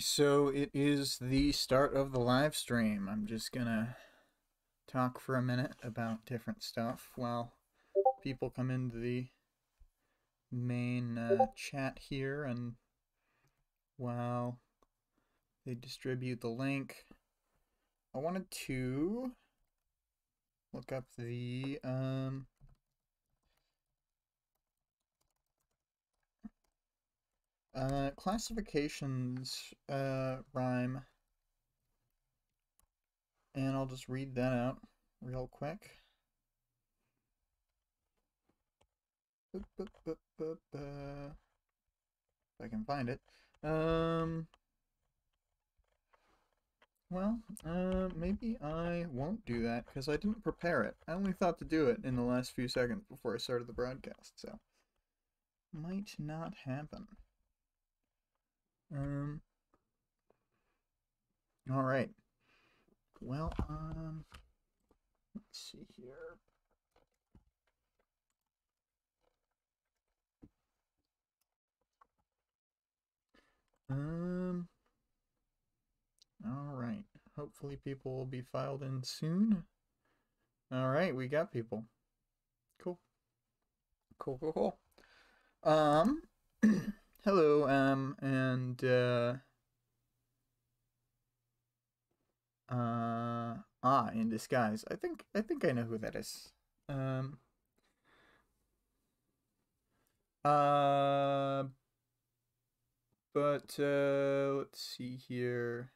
So it is the start of the live stream. I'm just gonna talk for a minute about different stuff while people come into the main uh, chat here and while they distribute the link. I wanted to look up the um, Uh, classifications uh, rhyme. And I'll just read that out real quick. If I can find it. Um, well, uh, maybe I won't do that because I didn't prepare it. I only thought to do it in the last few seconds before I started the broadcast, so might not happen. Um. All right. Well, um, let's see here. Um. All right. Hopefully, people will be filed in soon. All right, we got people. Cool. Cool, cool, cool. Um. Hello, um, and, uh, uh, ah, in disguise. I think, I think I know who that is. Um, uh, but, uh, let's see here.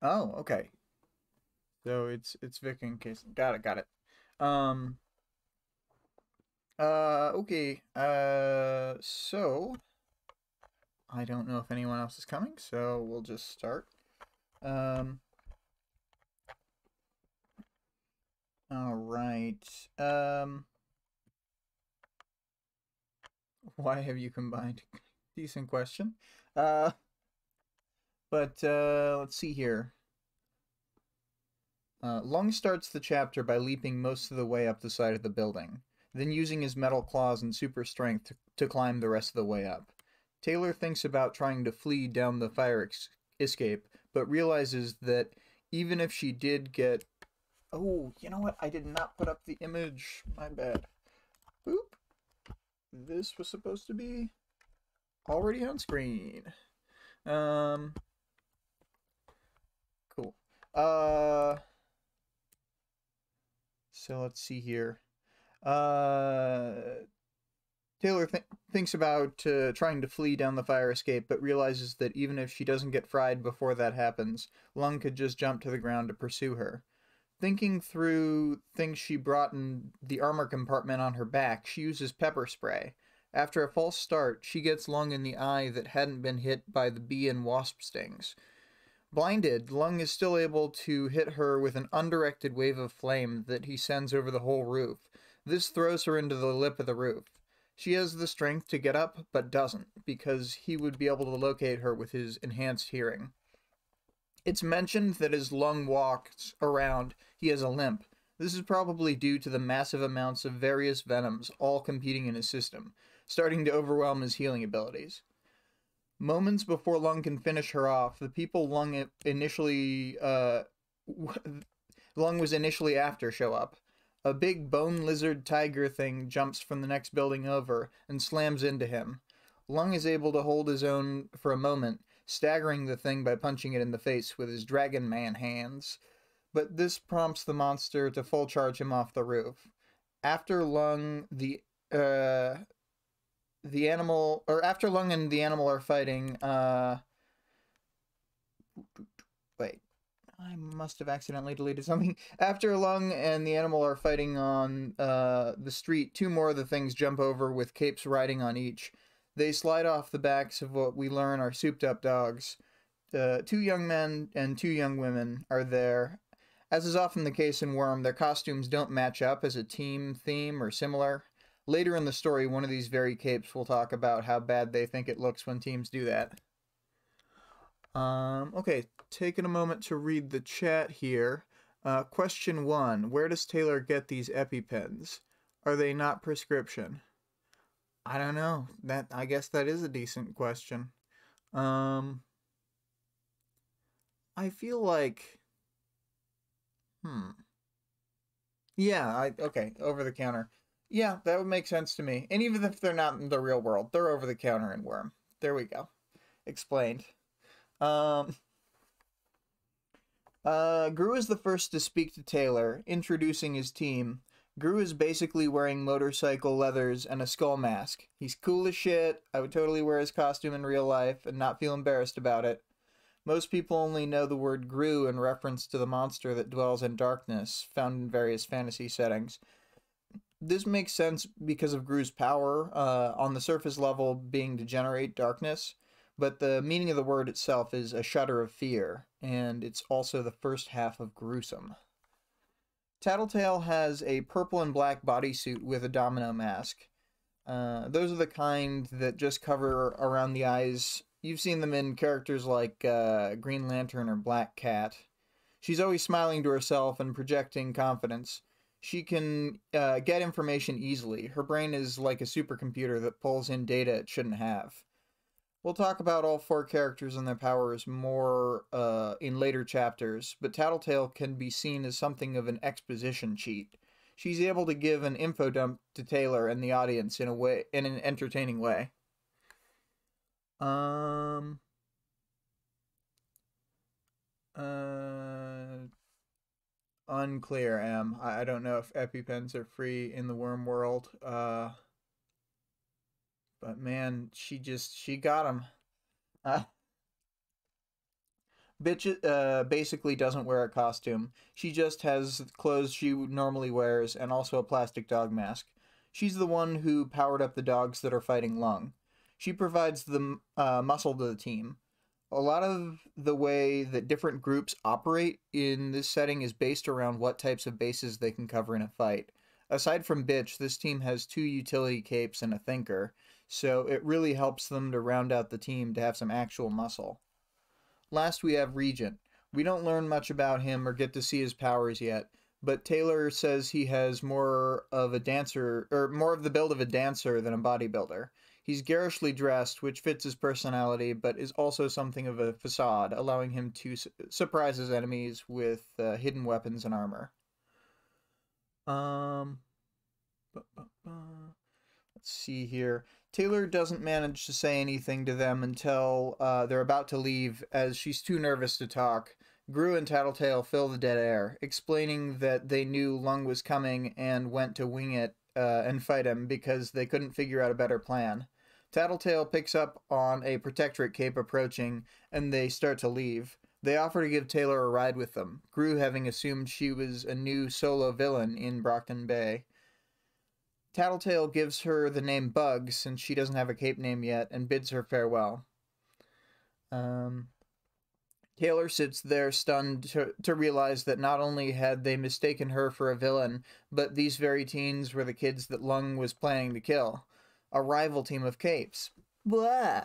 Oh, okay. So it's, it's Vic and Casey. Got it, got it. Um, uh, okay. Uh, so I don't know if anyone else is coming, so we'll just start. Um, all right. Um, why have you combined? Decent question. Uh, but uh, let's see here. Uh, starts the chapter by leaping most of the way up the side of the building then using his metal claws and super strength to, to climb the rest of the way up. Taylor thinks about trying to flee down the fire escape, but realizes that even if she did get. Oh, you know what? I did not put up the image. My bad. Boop. This was supposed to be already on screen. Um. Cool. Uh. So let's see here. Uh, Taylor th- thinks about uh, trying to flee down the fire escape, but realizes that even if she doesn't get fried before that happens, Lung could just jump to the ground to pursue her. Thinking through things she brought in the armor compartment on her back, she uses pepper spray. After a false start, she gets Lung in the eye that hadn't been hit by the bee and wasp stings. Blinded, Lung is still able to hit her with an undirected wave of flame that he sends over the whole roof. This throws her into the lip of the roof. She has the strength to get up, but doesn't, because he would be able to locate her with his enhanced hearing. It's mentioned that as Lung walks around, he has a limp. This is probably due to the massive amounts of various venoms all competing in his system, starting to overwhelm his healing abilities. Moments before Lung can finish her off, the people Lung initially uh, Lung was initially after show up. A big bone lizard tiger thing jumps from the next building over and slams into him. Lung is able to hold his own for a moment, staggering the thing by punching it in the face with his Dragon Man hands. But this prompts the monster to full charge him off the roof. After Lung, the uh, the animal, or after Lung and the animal are fighting, uh, wait, I must have accidentally deleted something. After Lung and the animal are fighting on uh, the street, two more of the things jump over with capes riding on each. They slide off the backs of what we learn are souped up dogs. Uh, two young men and two young women are there. As is often the case in Worm, their costumes don't match up as a team theme or similar. Later in the story, one of these very capes will talk about how bad they think it looks when teams do that. Um, okay, taking a moment to read the chat here. Uh, question one Where does Taylor get these EpiPens? Are they not prescription? I don't know. That I guess that is a decent question. Um, I feel like, hmm. Yeah, I okay, over the counter. Yeah, that would make sense to me. And even if they're not in the real world, they're over the counter in Worm. There we go. Explained. Um uh Grue is the first to speak to Taylor, introducing his team. Grue is basically wearing motorcycle leathers and a skull mask. He's cool as shit. I would totally wear his costume in real life and not feel embarrassed about it. Most people only know the word Grue in reference to the monster that dwells in darkness, found in various fantasy settings. This makes sense because of Grue's power, uh, on the surface level being to generate darkness, but the meaning of the word itself is a shudder of fear, and it's also the first half of gruesome. Tattletale has a purple and black bodysuit with a domino mask. Uh, those are the kind that just cover around the eyes You've seen them in characters like uh, Green Lantern or Black Cat. She's always smiling to herself and projecting confidence. She can uh, get information easily. Her brain is like a supercomputer that pulls in data it shouldn't have. We'll talk about all four characters and their powers more uh, in later chapters, but Tattletale can be seen as something of an exposition cheat. She's able to give an info dump to Taylor and the audience in a way in an entertaining way. Um. Uh. Unclear, M. I, I don't know if EpiPens are free in the worm world. Uh. But man, she just she got him. Uh, bitch uh, basically doesn't wear a costume. She just has clothes she normally wears and also a plastic dog mask. She's the one who powered up the dogs that are fighting Lung she provides the uh, muscle to the team. A lot of the way that different groups operate in this setting is based around what types of bases they can cover in a fight. Aside from Bitch, this team has two utility capes and a thinker, so it really helps them to round out the team to have some actual muscle. Last, we have Regent. We don't learn much about him or get to see his powers yet, but Taylor says he has more of a dancer, or more of the build of a dancer than a bodybuilder. He's garishly dressed, which fits his personality, but is also something of a facade, allowing him to su- surprise his enemies with uh, hidden weapons and armor. Um, let's see here. Taylor doesn't manage to say anything to them until uh, they're about to leave, as she's too nervous to talk. Grue and Tattletale fill the dead air, explaining that they knew Lung was coming and went to wing it uh, and fight him because they couldn't figure out a better plan. Tattletale picks up on a protectorate cape approaching, and they start to leave. They offer to give Taylor a ride with them, Grue having assumed she was a new solo villain in Brockton Bay. Tattletale gives her the name Bugs since she doesn't have a cape name yet and bids her farewell. Um, Taylor sits there stunned to, to realize that not only had they mistaken her for a villain, but these very teens were the kids that Lung was planning to kill a rival team of capes. Blah.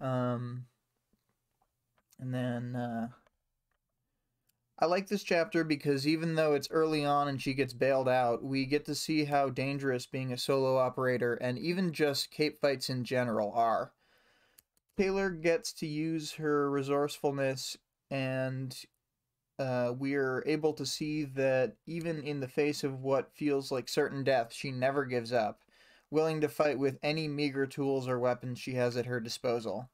Um, and then uh, I like this chapter because even though it's early on and she gets bailed out, we get to see how dangerous being a solo operator and even just cape fights in general are. Taylor gets to use her resourcefulness and uh, we're able to see that even in the face of what feels like certain death, she never gives up willing to fight with any meager tools or weapons she has at her disposal.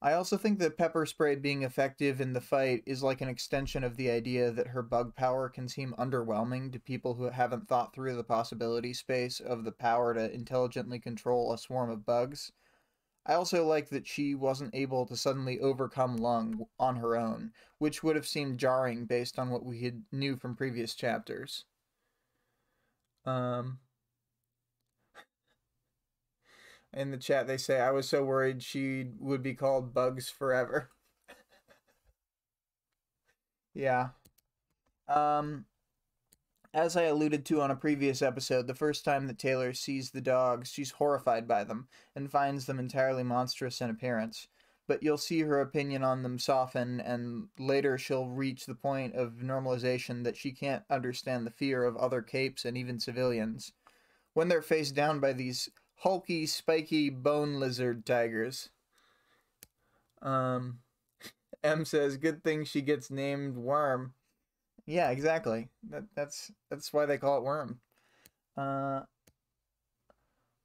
I also think that pepper spray being effective in the fight is like an extension of the idea that her bug power can seem underwhelming to people who haven't thought through the possibility space of the power to intelligently control a swarm of bugs. I also like that she wasn't able to suddenly overcome Lung on her own, which would have seemed jarring based on what we had knew from previous chapters. Um, in the chat they say I was so worried she would be called Bugs forever. yeah. Um as I alluded to on a previous episode, the first time that Taylor sees the dogs, she's horrified by them and finds them entirely monstrous in appearance. But you'll see her opinion on them soften, and later she'll reach the point of normalization that she can't understand the fear of other capes and even civilians. When they're faced down by these hulky, spiky bone lizard tigers. Um, M says, "Good thing she gets named Worm." Yeah, exactly. That that's that's why they call it Worm. Uh,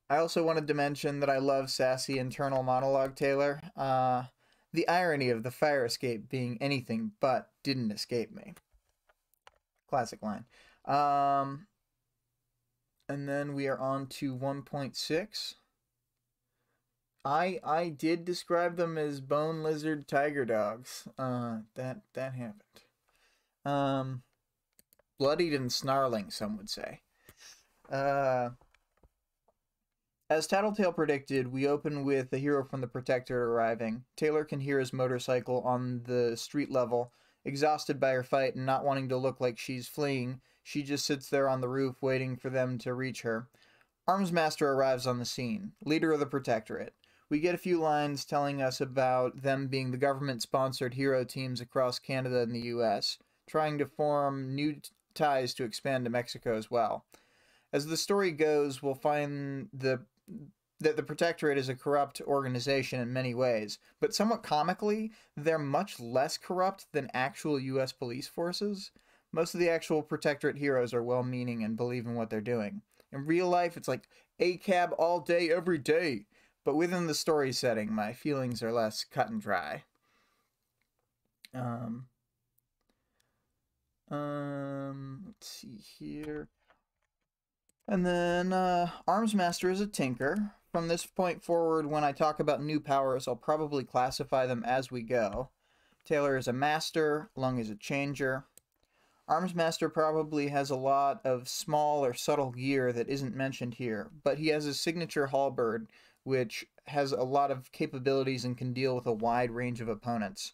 I also wanted to mention that I love sassy internal monologue Taylor. Uh, the irony of the fire escape being anything but didn't escape me. Classic line. Um, and then we are on to 1.6. I I did describe them as bone lizard tiger dogs. Uh, that that happened. Um, bloodied and snarling, some would say. Uh, as Tattletale predicted, we open with the hero from the Protector arriving. Taylor can hear his motorcycle on the street level. Exhausted by her fight and not wanting to look like she's fleeing, she just sits there on the roof waiting for them to reach her. Armsmaster arrives on the scene, leader of the Protectorate. We get a few lines telling us about them being the government sponsored hero teams across Canada and the US, trying to form new ties to expand to Mexico as well. As the story goes, we'll find the that the Protectorate is a corrupt organization in many ways, but somewhat comically, they're much less corrupt than actual US police forces. Most of the actual Protectorate heroes are well meaning and believe in what they're doing. In real life, it's like ACAB all day, every day. But within the story setting, my feelings are less cut and dry. Um, um, let's see here. And then uh, Armsmaster is a tinker. From this point forward, when I talk about new powers, I'll probably classify them as we go. Taylor is a master, Lung is a changer. Armsmaster probably has a lot of small or subtle gear that isn't mentioned here, but he has his signature halberd, which has a lot of capabilities and can deal with a wide range of opponents.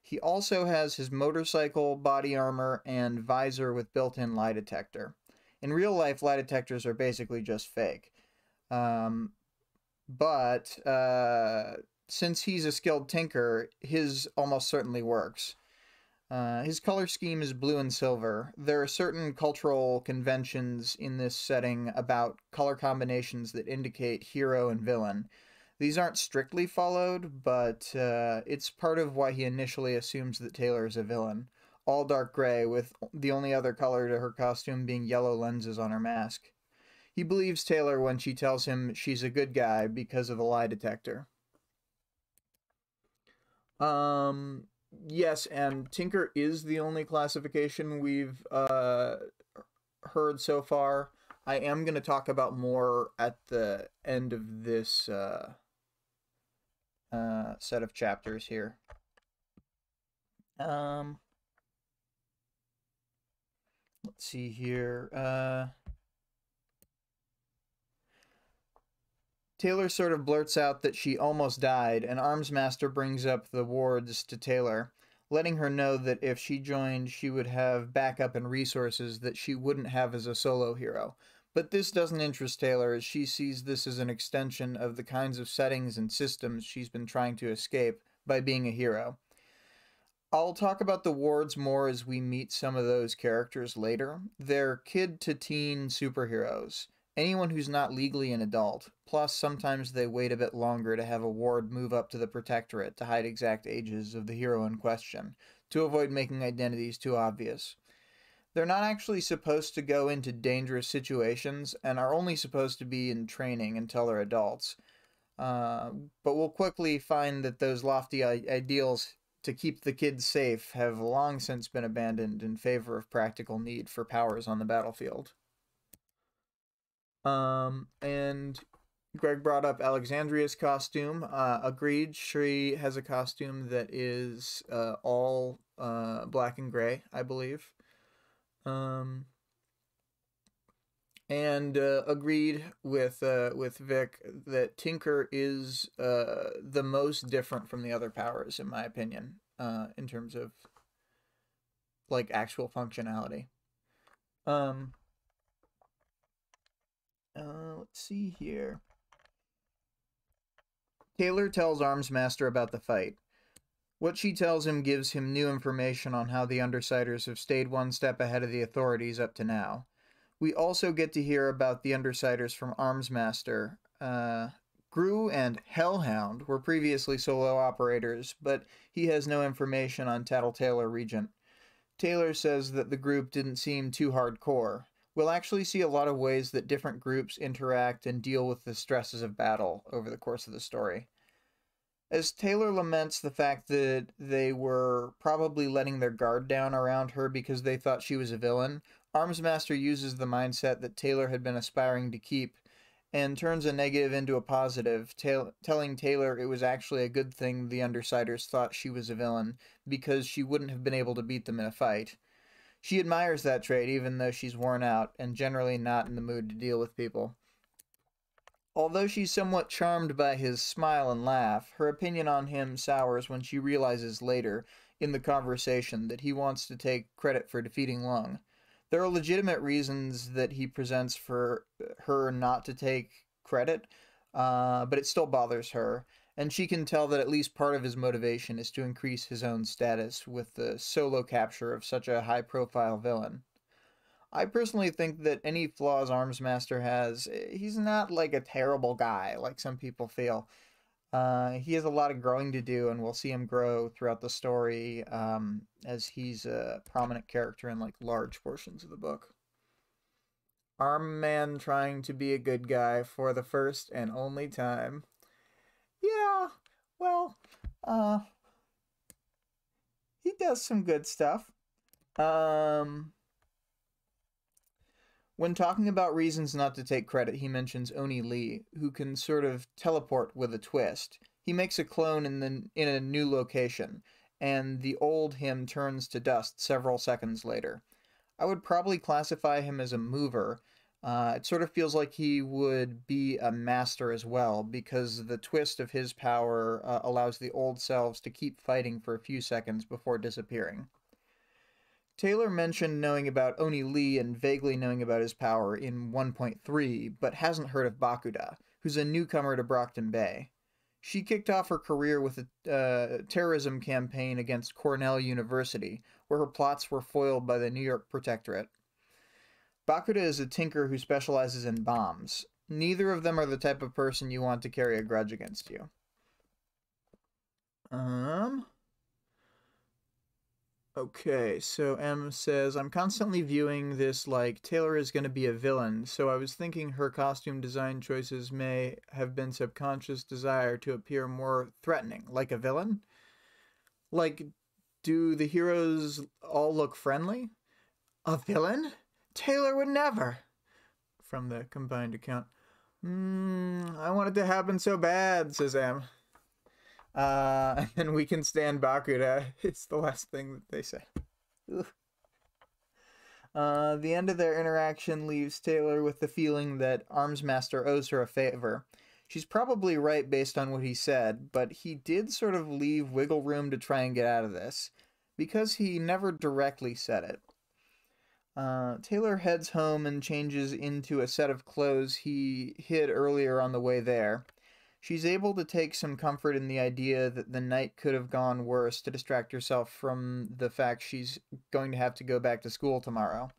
He also has his motorcycle, body armor, and visor with built-in lie detector. In real life, lie detectors are basically just fake. Um, but uh, since he's a skilled tinker, his almost certainly works. Uh, his color scheme is blue and silver. There are certain cultural conventions in this setting about color combinations that indicate hero and villain. These aren't strictly followed, but uh, it's part of why he initially assumes that Taylor is a villain all dark gray, with the only other color to her costume being yellow lenses on her mask. He believes Taylor when she tells him she's a good guy because of a lie detector. Um, yes, and Tinker is the only classification we've uh, heard so far. I am going to talk about more at the end of this uh, uh, set of chapters here. Um, Let's see here. Uh, Taylor sort of blurts out that she almost died, and Armsmaster brings up the wards to Taylor, letting her know that if she joined, she would have backup and resources that she wouldn't have as a solo hero. But this doesn't interest Taylor, as she sees this as an extension of the kinds of settings and systems she's been trying to escape by being a hero. I'll talk about the wards more as we meet some of those characters later. They're kid to teen superheroes. Anyone who's not legally an adult. Plus, sometimes they wait a bit longer to have a ward move up to the Protectorate to hide exact ages of the hero in question, to avoid making identities too obvious. They're not actually supposed to go into dangerous situations and are only supposed to be in training until they're adults. Uh, but we'll quickly find that those lofty ideals to keep the kids safe have long since been abandoned in favor of practical need for powers on the battlefield. Um, and Greg brought up Alexandria's costume. Uh, agreed, she has a costume that is uh, all uh, black and gray, I believe. Um, and uh, agreed with uh, with Vic that Tinker is uh, the most different from the other powers, in my opinion, uh, in terms of like actual functionality. Um, uh, let's see here. Taylor tells Armsmaster about the fight. What she tells him gives him new information on how the Undersiders have stayed one step ahead of the authorities up to now. We also get to hear about the Undersiders from Armsmaster, uh, Grue and Hellhound were previously solo operators, but he has no information on Tattletale Regent. Taylor says that the group didn't seem too hardcore. We'll actually see a lot of ways that different groups interact and deal with the stresses of battle over the course of the story. As Taylor laments the fact that they were probably letting their guard down around her because they thought she was a villain, Armsmaster uses the mindset that Taylor had been aspiring to keep and turns a negative into a positive, ta- telling Taylor it was actually a good thing the Undersiders thought she was a villain because she wouldn't have been able to beat them in a fight. She admires that trait even though she's worn out and generally not in the mood to deal with people. Although she's somewhat charmed by his smile and laugh, her opinion on him sours when she realizes later in the conversation that he wants to take credit for defeating Lung. There are legitimate reasons that he presents for her not to take credit, uh, but it still bothers her, and she can tell that at least part of his motivation is to increase his own status with the solo capture of such a high profile villain. I personally think that any flaws Armsmaster has, eh, he's not like a terrible guy like some people feel. Uh, he has a lot of growing to do, and we'll see him grow throughout the story um, as he's a prominent character in like large portions of the book. Arm Man trying to be a good guy for the first and only time. Yeah, well, uh, he does some good stuff. Um, when talking about reasons not to take credit, he mentions Oni Lee, who can sort of teleport with a twist. He makes a clone in the in a new location, and the old him turns to dust several seconds later. I would probably classify him as a mover, uh, it sort of feels like he would be a master as well, because the twist of his power uh, allows the old selves to keep fighting for a few seconds before disappearing. Taylor mentioned knowing about Oni Lee and vaguely knowing about his power in 1.3, but hasn't heard of Bakuda, who's a newcomer to Brockton Bay. She kicked off her career with a uh, terrorism campaign against Cornell University, where her plots were foiled by the New York Protectorate. Bakuda is a tinker who specializes in bombs. Neither of them are the type of person you want to carry a grudge against you. Um. Okay, so M says, I'm constantly viewing this like Taylor is going to be a villain, so I was thinking her costume design choices may have been subconscious desire to appear more threatening, like a villain? Like, do the heroes all look friendly? A villain? Taylor would never. From the combined account. Mm, I want it to happen so bad, says M. Uh, and we can stand Bakuda. It's the last thing that they say. Uh, the end of their interaction leaves Taylor with the feeling that Armsmaster owes her a favor. She's probably right based on what he said, but he did sort of leave wiggle room to try and get out of this, because he never directly said it. Uh, Taylor heads home and changes into a set of clothes he hid earlier on the way there. She's able to take some comfort in the idea that the night could have gone worse to distract herself from the fact she's going to have to go back to school tomorrow.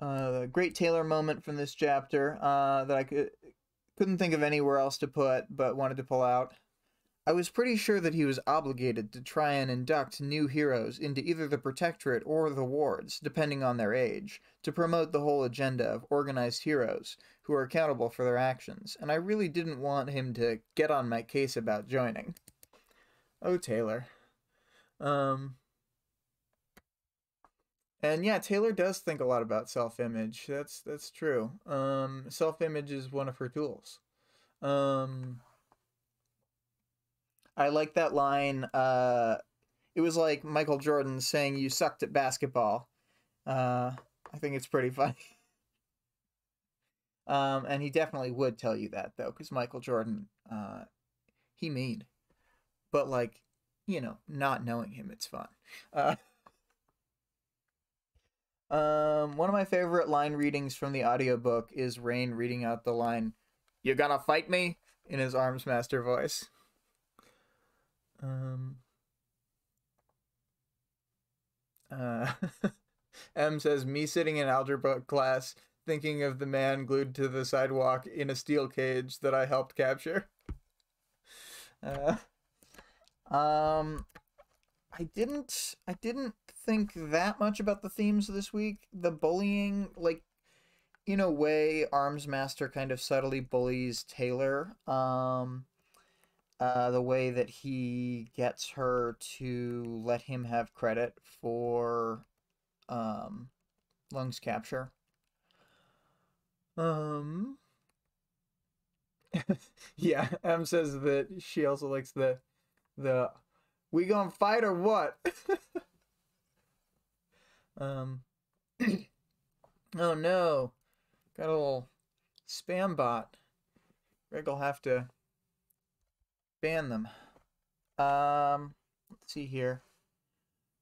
Uh, great Taylor moment from this chapter uh, that I could, couldn't think of anywhere else to put, but wanted to pull out. I was pretty sure that he was obligated to try and induct new heroes into either the Protectorate or the wards, depending on their age, to promote the whole agenda of organized heroes who are accountable for their actions, and I really didn't want him to get on my case about joining. Oh, Taylor. Um. And yeah, Taylor does think a lot about self-image. That's that's true. Um, self-image is one of her tools. Um, I like that line. Uh, it was like Michael Jordan saying you sucked at basketball. Uh, I think it's pretty funny. um, and he definitely would tell you that though, because Michael Jordan, uh, he mean, but like, you know, not knowing him, it's fun. Uh, um, one of my favorite line readings from the audiobook is Rein reading out the line, "You gonna fight me?" in his Armsmaster voice. Um, uh, M says, me sitting in algebra class thinking of the man glued to the sidewalk in a steel cage that I helped capture. Uh, um, I didn't. I didn't think that much about the themes this week. The bullying, like, in a way, Armsmaster kind of subtly bullies Taylor. Um, uh, the way that he gets her to let him have credit for um, Lung's capture. Um. yeah, M says that she also likes the the we gonna fight or what? um. oh no, got a little spam bot. Will have to ban them. Um, let's see here.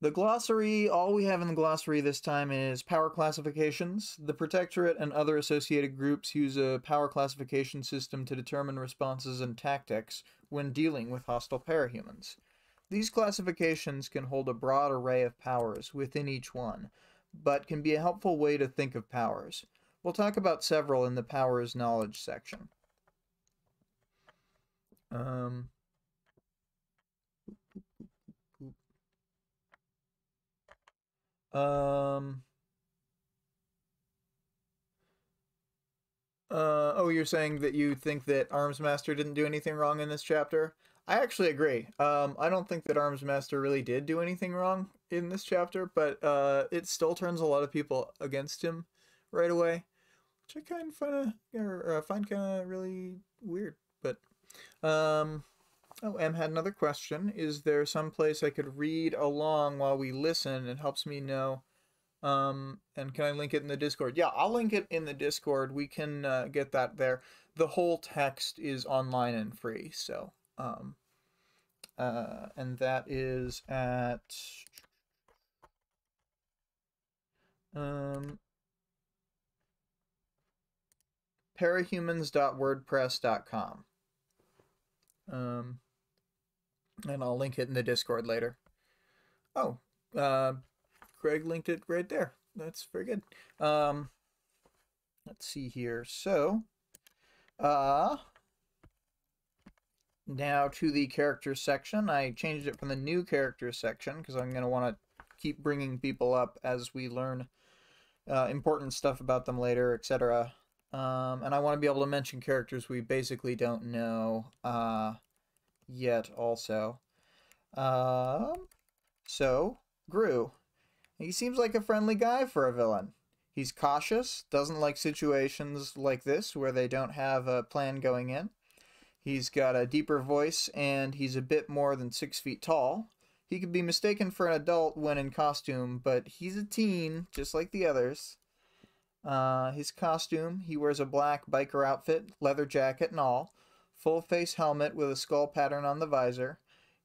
The glossary, all we have in the glossary this time is power classifications. The Protectorate and other associated groups use a power classification system to determine responses and tactics when dealing with hostile parahumans. These classifications can hold a broad array of powers within each one, but can be a helpful way to think of powers. We'll talk about several in the powers knowledge section. Um, Um. Uh, oh, you're saying that you think that Armsmaster didn't do anything wrong in this chapter? I actually agree. Um, I don't think that Armsmaster really did do anything wrong in this chapter, but uh, it still turns a lot of people against him right away, which I kind of find, uh, find kind of really weird. But um, oh, M had another question: Is there some place I could read along while we listen? It helps me know um, and can I link it in the Discord? Yeah, I'll link it in the Discord. We can uh, get that there. The whole text is online and free. So, um, uh, and that is at um, parahumans.wordpress.com. Um, and I'll link it in the Discord later. Oh, uh, Greg linked it right there. That's very good. Um, let's see here. So, uh, now to the characters section. I changed it from the new characters section because I'm going to want to keep bringing people up as we learn uh, important stuff about them later, etc. Um, and I want to be able to mention characters we basically don't know uh, yet also. Um, so, Grue. He seems like a friendly guy for a villain. He's cautious, doesn't like situations like this where they don't have a plan going in. He's got a deeper voice and he's a bit more than six feet tall. He could be mistaken for an adult when in costume, but he's a teen, just like the others. Uh, his costume, he wears a black biker outfit, leather jacket and all, full face helmet with a skull pattern on the visor,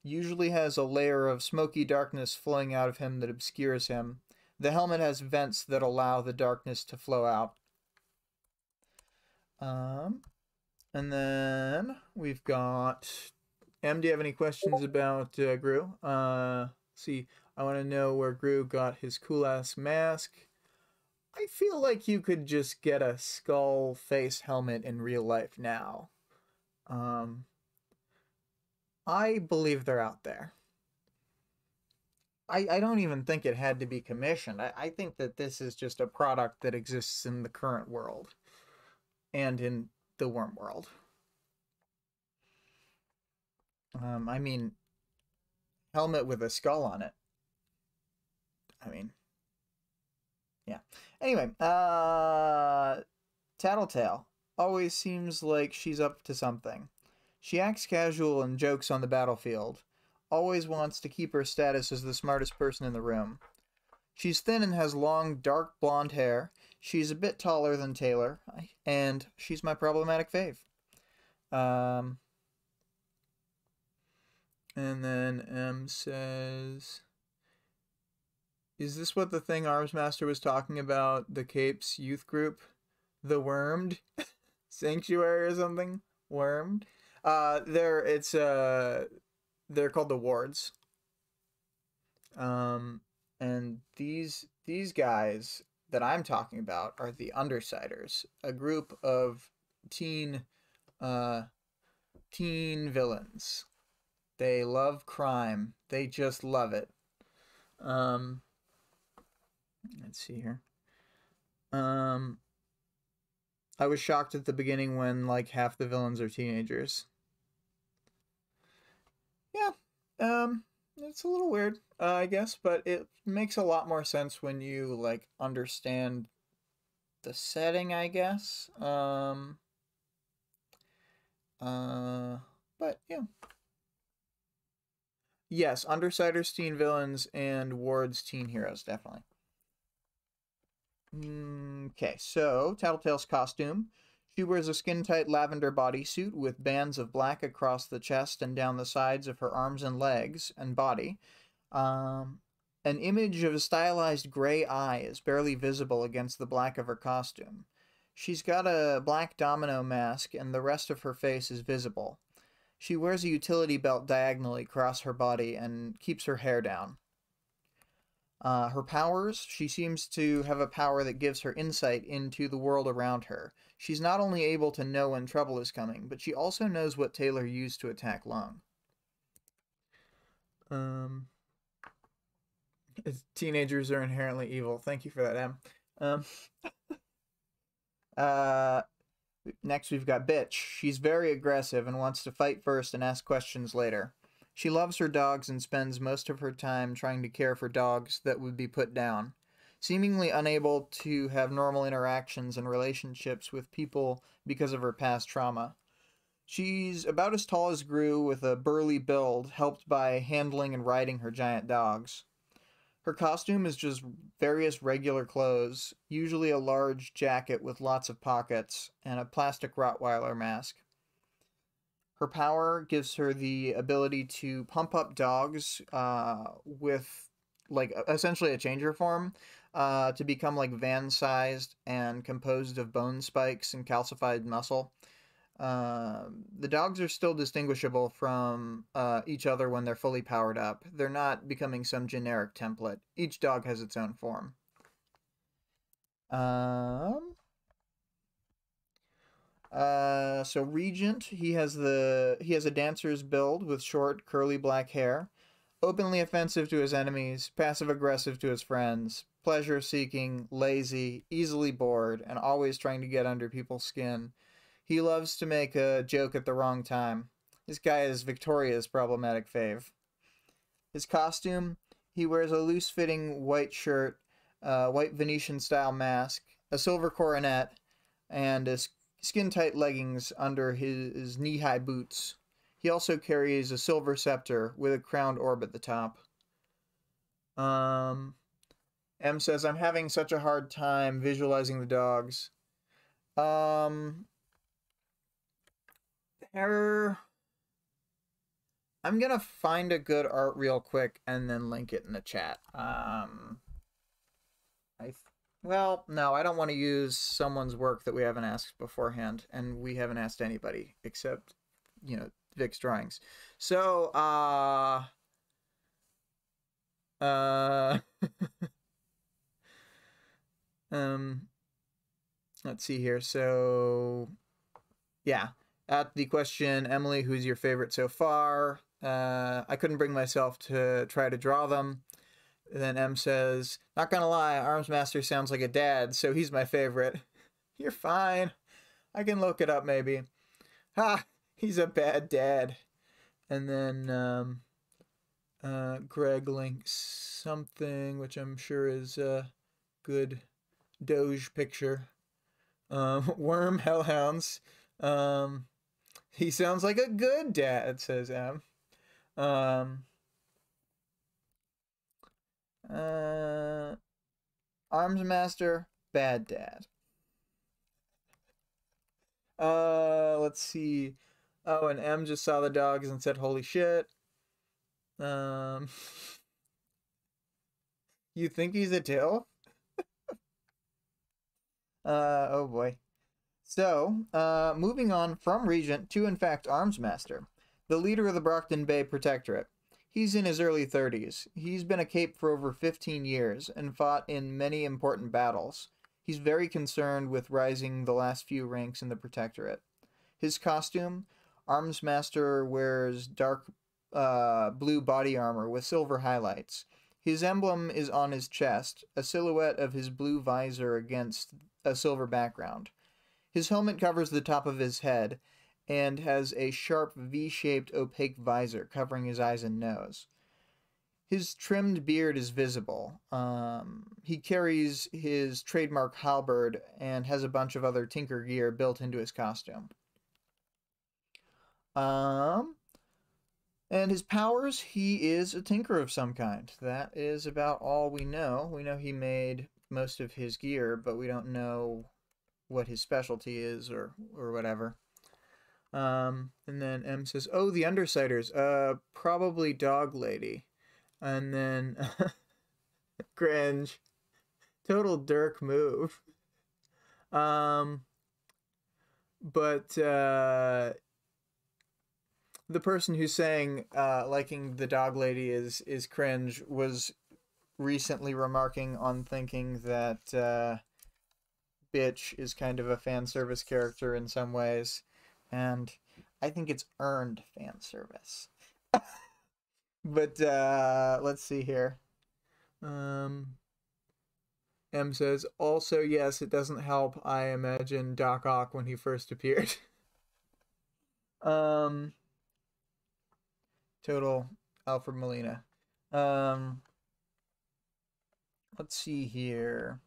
usually has a layer of smoky darkness flowing out of him that obscures him. The helmet has vents that allow the darkness to flow out. Um, and then we've got M. Do you have any questions about uh, Grue? Uh, see, I want to know where Grue got his cool ass mask. I feel like you could just get a skull face helmet in real life now. Um, I believe they're out there. I, I don't even think it had to be commissioned. I, I think that this is just a product that exists in the current world and in the worm world. Um, I mean, helmet with a skull on it. I mean, yeah. Anyway, uh, Tattletale always seems like she's up to something. She acts casual and jokes on the battlefield, always wants to keep her status as the smartest person in the room. She's thin and has long, dark blonde hair. She's a bit taller than Taylor, and she's my problematic fave. Um, and then M says, Is this what the thing Armsmaster was talking about? The Capes youth group? The Wormed? Sanctuary or something? Wormed? Uh, they're it's uh, they're called the wards. Um, and these these guys that I'm talking about are the Undersiders, a group of teen uh teen villains. They love crime. They just love it. Um let's see here. Um I was shocked at the beginning when like half the villains are teenagers. Yeah. Um it's a little weird, uh, I guess, but it makes a lot more sense when you like understand the setting, I guess. Um uh but yeah. Yes, Undersiders teen villains and Ward's teen heroes, definitely. Okay, so Tattletale's costume. She wears a skin tight lavender bodysuit with bands of black across the chest and down the sides of her arms and legs and body. Um, an image of a stylized gray eye is barely visible against the black of her costume. She's got a black domino mask, and the rest of her face is visible. She wears a utility belt diagonally across her body and keeps her hair down. Uh, her powers, she seems to have a power that gives her insight into the world around her. She's not only able to know when trouble is coming, but she also knows what Taylor used to attack Lung. Um, teenagers are inherently evil. Thank you for that, Em. Um, uh, next we've got Bitch. She's very aggressive and wants to fight first and ask questions later. She loves her dogs and spends most of her time trying to care for dogs that would be put down. Seemingly unable to have normal interactions and relationships with people because of her past trauma. She's about as tall as Grue with a burly build, helped by handling and riding her giant dogs. Her costume is just various regular clothes, usually a large jacket with lots of pockets, and a plastic Rottweiler mask. Her power gives her the ability to pump up dogs uh, with, like, essentially a changer form uh, to become, like, van sized and composed of bone spikes and calcified muscle. Uh, the dogs are still distinguishable from uh, each other when they're fully powered up. They're not becoming some generic template. Each dog has its own form. Um, uh, so Regent, he has the he has a dancer's build with short, curly black hair, openly offensive to his enemies, passive aggressive to his friends, pleasure seeking, lazy, easily bored, and always trying to get under people's skin. He loves to make a joke at the wrong time. This guy is Victoria's problematic fave. His costume, he wears a loose fitting white shirt, uh, white Venetian style mask, a silver coronet, and a skin tight leggings under his knee high boots. He also carries a silver scepter with a crowned orb at the top. Um, M says, I'm having such a hard time visualizing the dogs. Um, there. I'm gonna find a good art real quick and then link it in the chat. Um, I well, no, I don't want to use someone's work that we haven't asked beforehand, and we haven't asked anybody except, you know, Vic's drawings. So, uh, uh, um, let's see here. So, yeah, at the question, Emily, who's your favorite so far? Uh, I couldn't bring myself to try to draw them. And then M says, Not gonna lie, Armsmaster sounds like a dad, so he's my favorite. You're fine. I can look it up maybe. Ha! He's a bad dad. And then um, uh, Greg links something, which I'm sure is a good Doge picture. Um, worm Hellhounds. Um, he sounds like a good dad, says M. Um, uh, Arms Master, bad dad. Uh, let's see. Oh, and M just saw the dogs and said, "Holy shit." Um, you think he's a tail? uh, oh boy. So, uh, moving on from Regent to, in fact, Arms Master, the leader of the Brockton Bay Protectorate. He's in his early 30s. He's been a cape for over 15 years and fought in many important battles. He's very concerned with rising the last few ranks in the Protectorate. His costume Armsmaster wears dark uh, blue body armor with silver highlights. His emblem is on his chest, a silhouette of his blue visor against a silver background. His helmet covers the top of his head and has a sharp V shaped opaque visor covering his eyes and nose. His trimmed beard is visible. Um, he carries his trademark halberd and has a bunch of other tinker gear built into his costume. Um, and his powers, he is a tinker of some kind. That is about all we know. We know he made most of his gear, but we don't know what his specialty is or or whatever. Um, and then M says, "Oh, the Undersiders. Uh, probably Dog Lady." And then cringe. Total Dirk move. Um, but uh, the person who's saying uh, liking the dog lady is is cringe was recently remarking on thinking that uh, bitch is kind of a fan service character in some ways, and I think it's earned fan service. but uh, let's see here. Um, M says also yes, it doesn't help. I imagine Doc Ock when he first appeared. um total Alfred Molina. Um, let's see here.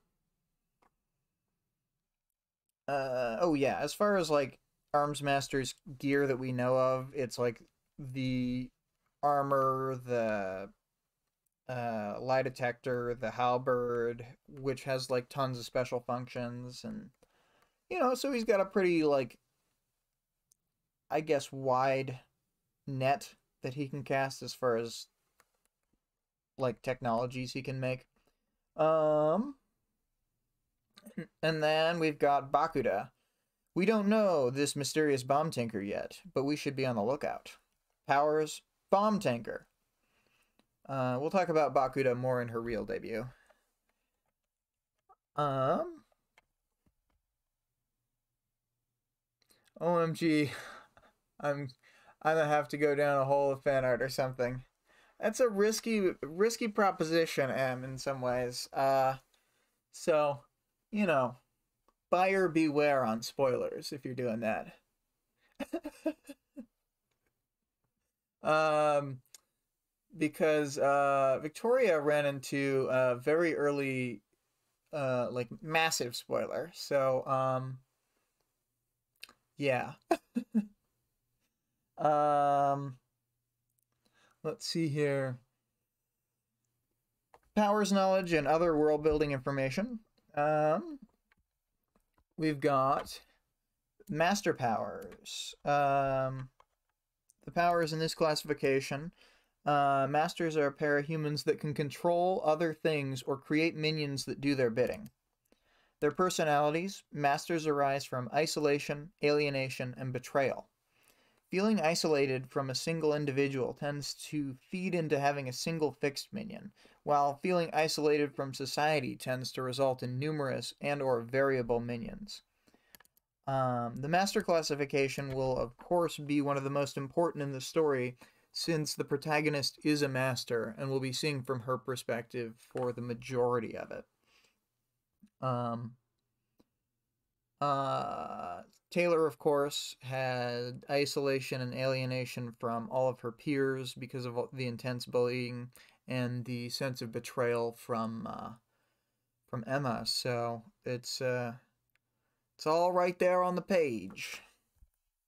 Uh, oh yeah, as far as like Armsmaster's gear that we know of, it's like the armor, the uh, lie detector, the halberd, which has like tons of special functions, and you know, so he's got a pretty like, I guess, wide net that he can cast as far as like technologies he can make. Um and then we've got Bakuda. We don't know this mysterious bomb tinker yet, but we should be on the lookout. Powers bomb tinker. Uh, we'll talk about Bakuda more in her real debut. Um OMG. I'm I'm gonna have to go down a hole of fan art or something. That's a risky, risky proposition, M, in some ways. Uh, so, you know, buyer beware on spoilers if you're doing that. um, because uh, Victoria ran into a very early, uh, like massive spoiler. So, um, yeah. Um, let's see here. Powers knowledge and other world building information. Um, we've got master powers. Um, the powers in this classification. Uh, masters are parahumans that can control other things or create minions that do their bidding. Their personalities, masters arise from isolation, alienation, and betrayal. Feeling isolated from a single individual tends to feed into having a single fixed minion, while feeling isolated from society tends to result in numerous and or variable minions. Um, the master classification will of course be one of the most important in the story since the protagonist is a master and we'll be seeing from her perspective for the majority of it. Um, uh, Taylor, of course, had isolation and alienation from all of her peers because of the intense bullying and the sense of betrayal from uh, from Emma. So it's uh, it's all right there on the page.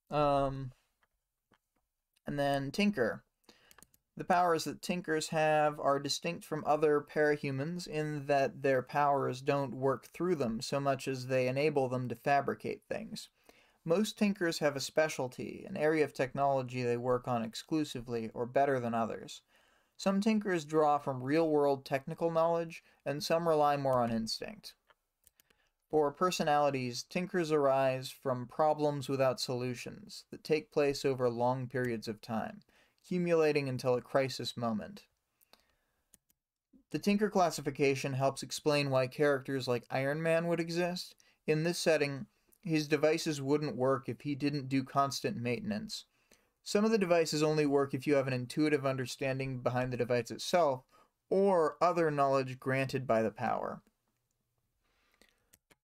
Um, and then Tinker. The powers that Tinkers have are distinct from other parahumans in that their powers don't work through them so much as they enable them to fabricate things. Most tinkers have a specialty, an area of technology they work on exclusively or better than others. Some tinkers draw from real world technical knowledge, and some rely more on instinct. For personalities, tinkers arise from problems without solutions that take place over long periods of time, accumulating until a crisis moment. The Tinker classification helps explain why characters like Iron Man would exist. In this setting, his devices wouldn't work if he didn't do constant maintenance. Some of the devices only work if you have an intuitive understanding behind the device itself or other knowledge granted by the power.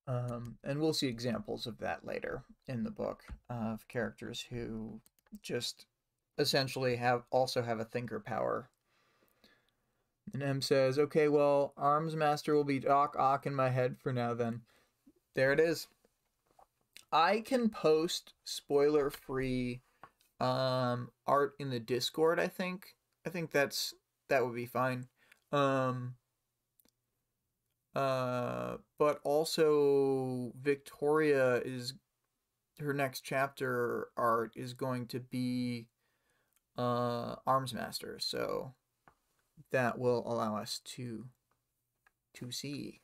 Um, and we'll see examples of that later in the book of characters who just essentially have also have a thinker power. And M says, "Okay, well, Armsmaster will be Doc Ock in my head for now. Then, there it is. I can post spoiler-free um, art in the Discord. I think. I think that's that would be fine. Um, uh, but also Victoria is her next chapter art is going to be uh Armsmaster so that will allow us to to see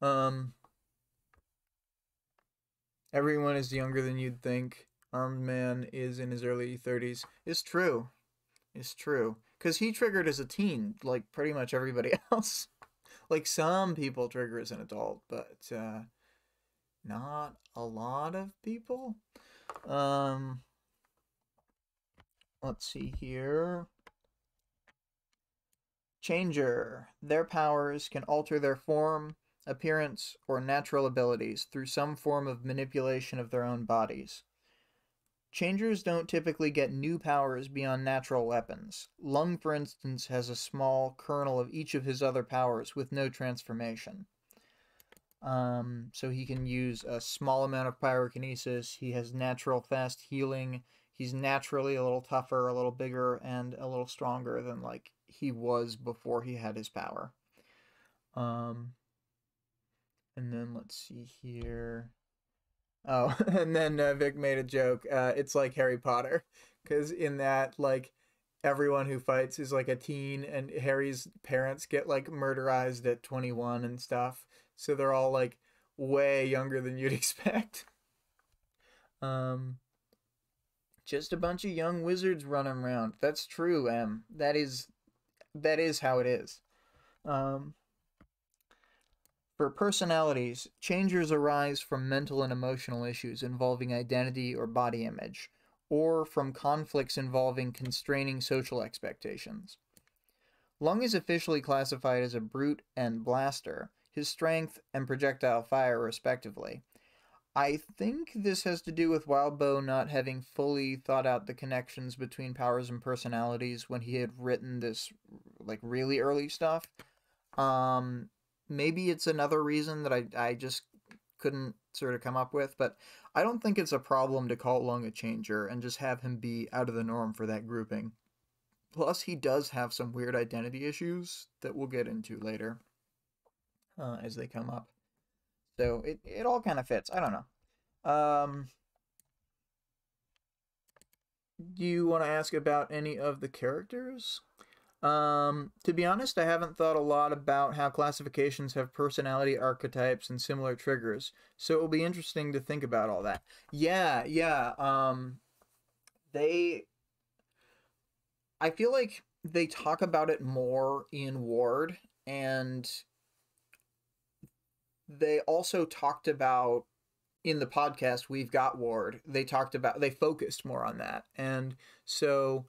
um everyone is younger than you'd think armed man is in his early 30s it's true. It's true. Because he triggered as a teen like pretty much everybody else. Like some people trigger as an adult but uh not a lot of people. Um let's see here. Changer. Their powers can alter their form appearance or natural abilities through some form of manipulation of their own bodies Changers don't typically get new powers beyond natural weapons. Lung, for instance, has a small kernel of each of his other powers with no transformation. Um, so he can use a small amount of pyrokinesis. He has natural fast healing. He's naturally a little tougher, a little bigger, and a little stronger than like he was before he had his power. Um, and then let's see here. Oh, and then uh, Vic made a joke. Uh, it's like Harry Potter, because in that, like, everyone who fights is like a teen, and Harry's parents get like murderized at 21 and stuff. So they're all like way younger than you'd expect. Um, just a bunch of young wizards running around. That's true, Em. That is, that is how it is. Um, for personalities, changers arise from mental and emotional issues involving identity or body image, or from conflicts involving constraining social expectations. Lung is officially classified as a brute and blaster, his strength and projectile fire, respectively. I think this has to do with Wildbow not having fully thought out the connections between powers and personalities when he had written this like really early stuff. Um, maybe it's another reason that I, I just couldn't sort of come up with, but I don't think it's a problem to call Lung a changer and just have him be out of the norm for that grouping. Plus, he does have some weird identity issues that we'll get into later uh, as they come up. So it, it all kind of fits. I don't know. Um, do you want to ask about any of the characters? Um, to be honest, I haven't thought a lot about how classifications have personality archetypes and similar triggers, so it will be interesting to think about all that. Yeah, yeah. Um, they, I feel like they talk about it more in Ward, and they also talked about in the podcast we've got Ward. They talked about they focused more on that, and so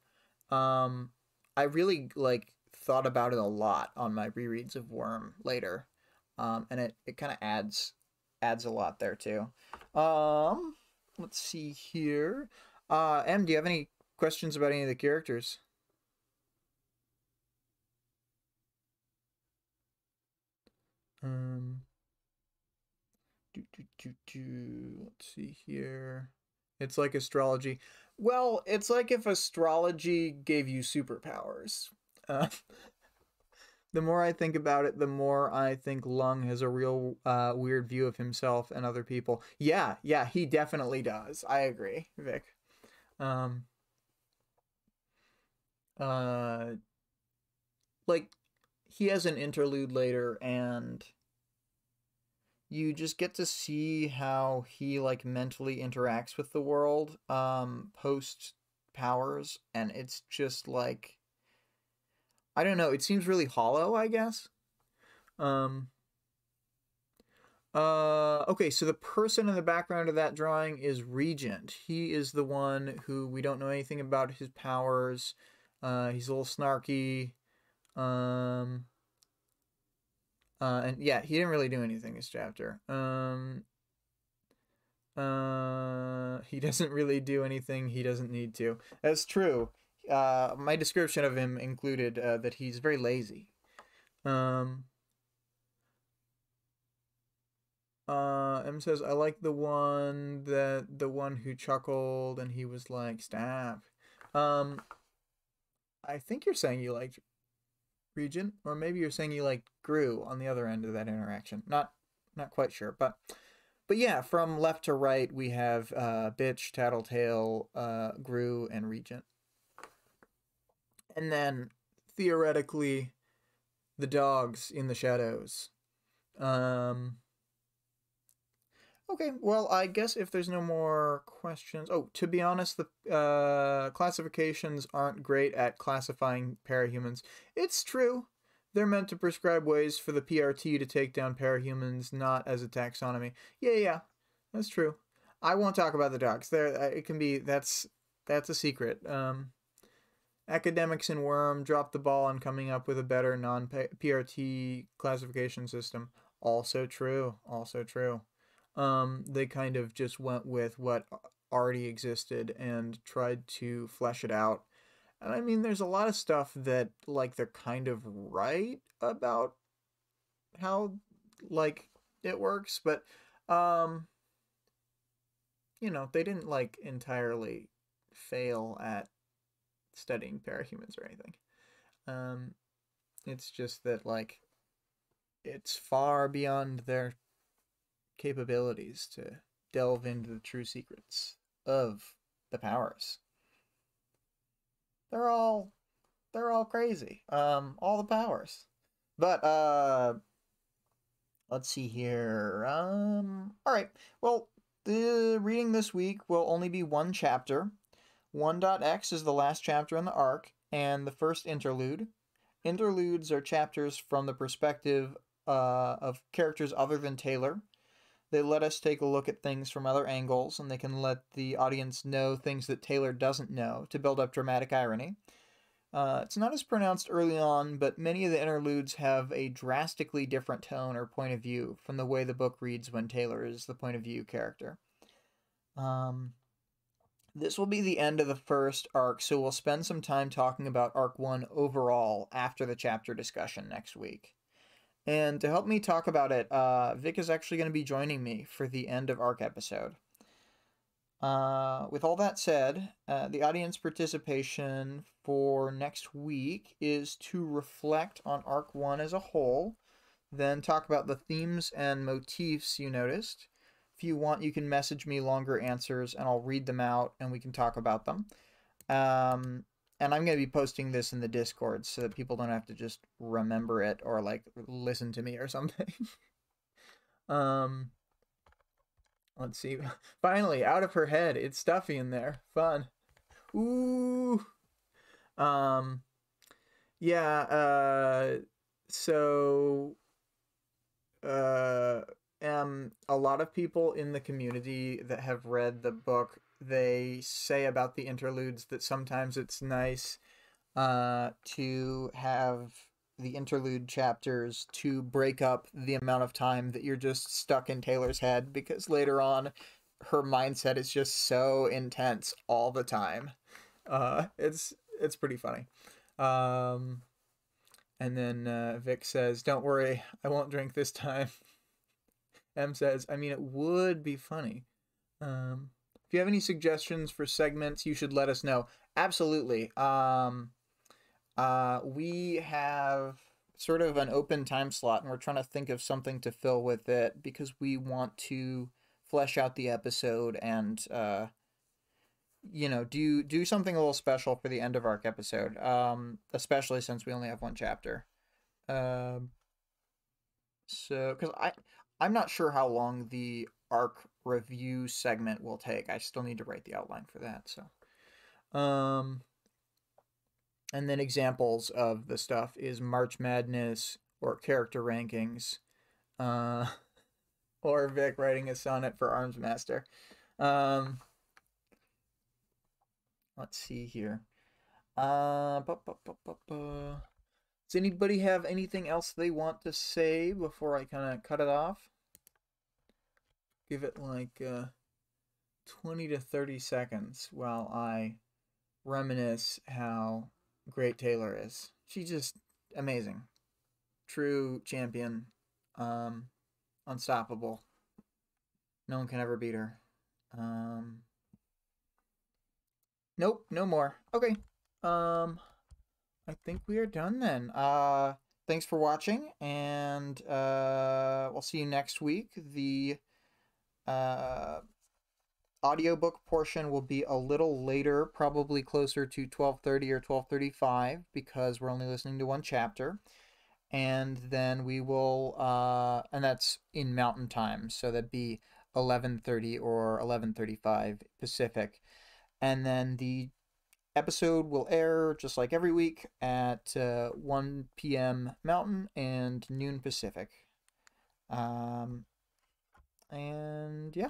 um I really like thought about it a lot on my rereads of Worm later, um, and it, it kind of adds adds a lot there too. Um, let's see here. Uh, M, do you have any questions about any of the characters? Um, do, do, do, do. Let's see here. It's like astrology. Well, it's like if astrology gave you superpowers. Uh, the more I think about it, the more I think Lung has a real uh, weird view of himself and other people. Yeah, yeah, he definitely does. I agree, Vic. Um, uh, like he has an interlude later, and you just get to see how he like mentally interacts with the world um post powers, and it's just like I don't know. It seems really hollow, I guess. Um. Uh, okay, so the person in the background of that drawing is Regent. He is the one who we don't know anything about his powers. Uh, he's a little snarky. Um, uh, and yeah, he didn't really do anything this chapter. Um, uh, he doesn't really do anything he doesn't need to. That's true. Uh, my description of him included uh, that he's very lazy. Um, uh, M says, I like the one that the one who chuckled and he was like, "Stop." Um, I think you're saying you liked Regent, or maybe you're saying you like Grue on the other end of that interaction. Not, not quite sure, but, but yeah, from left to right we have uh, Bitch, Tattletale, uh, Grue, and Regent, and then theoretically, the dogs in the shadows. Um, Okay, well, I guess if there's no more questions. Oh, to be honest, the uh, classifications aren't great at classifying parahumans. It's true. They're meant to prescribe ways for the PRT to take down parahumans, not as a taxonomy. Yeah, yeah, that's true. I won't talk about the dogs. There, uh, it can be that's that's a secret. Um, academics in Worm dropped the ball on coming up with a better non-PRT classification system. Also true. Also true um, they kind of just went with what already existed and tried to flesh it out. And I mean, there's a lot of stuff that, like, they're kind of right about how, like, it works, but, um, you know, they didn't, like, entirely fail at studying parahumans or anything. Um, it's just that, like, it's far beyond their capabilities to delve into the true secrets of the powers. They're all they're all crazy. Um all the powers. But uh let's see here. Um all right. Well, the reading this week will only be one chapter. 1.x is the last chapter in the arc and the first interlude. Interludes are chapters from the perspective uh, of characters other than Taylor they let us take a look at things from other angles, and they can let the audience know things that Taylor doesn't know to build up dramatic irony. Uh, it's not as pronounced early on, but many of the interludes have a drastically different tone or point of view from the way the book reads when Taylor is the point of view character. Um, this will be the end of the first arc, so we'll spend some time talking about Arc 1 overall after the chapter discussion next week. And to help me talk about it, uh, Vic is actually going to be joining me for the end of ARC episode. Uh, with all that said, uh, the audience participation for next week is to reflect on Arc 1 as a whole, then talk about the themes and motifs you noticed. If you want, you can message me longer answers and I'll read them out and we can talk about them. Um, and I'm going to be posting this in the Discord so that people don't have to just remember it or like listen to me or something. um let's see. Finally, out of her head. It's stuffy in there. Fun. Ooh. Um yeah, uh so uh um a lot of people in the community that have read the book they say about the interludes that sometimes it's nice uh, to have the interlude chapters to break up the amount of time that you're just stuck in Taylor's head because later on her mindset is just so intense all the time. Uh, it's it's pretty funny. Um, and then uh, Vic says, "Don't worry, I won't drink this time." M says, "I mean, it would be funny." Um, you have any suggestions for segments, you should let us know. Absolutely. Um, uh, we have sort of an open time slot, and we're trying to think of something to fill with it because we want to flesh out the episode and uh, you know do do something a little special for the end of arc episode. Um, especially since we only have one chapter. Um, so because I I'm not sure how long the arc review segment will take. I still need to write the outline for that. So, Um, and then examples of the stuff is March Madness or character rankings, uh, or Vic writing a sonnet for Armsmaster. Um, let's see here. Uh, bu- bu- bu- bu- bu. Does anybody have anything else they want to say before I kind of cut it off? Give it like uh, 20 to 30 seconds while I reminisce how great Taylor is. She's just amazing. True champion. Um, unstoppable. No one can ever beat her. Um, nope, no more. Okay. Um, I think we are done then. Uh, thanks for watching, and uh, we'll see you next week. The uh, audiobook portion will be a little later, probably closer to 12:30 or 12:35 because we're only listening to one chapter. And then we will uh and that's in mountain time, so that'd be 11:30 or 11:35 Pacific. And then the episode will air just like every week at uh, 1 p.m. Mountain and noon Pacific. Um, and yeah.